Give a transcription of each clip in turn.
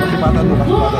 Kecepatan, bukan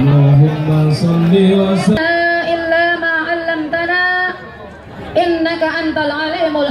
Ina salli wa sallam illa ma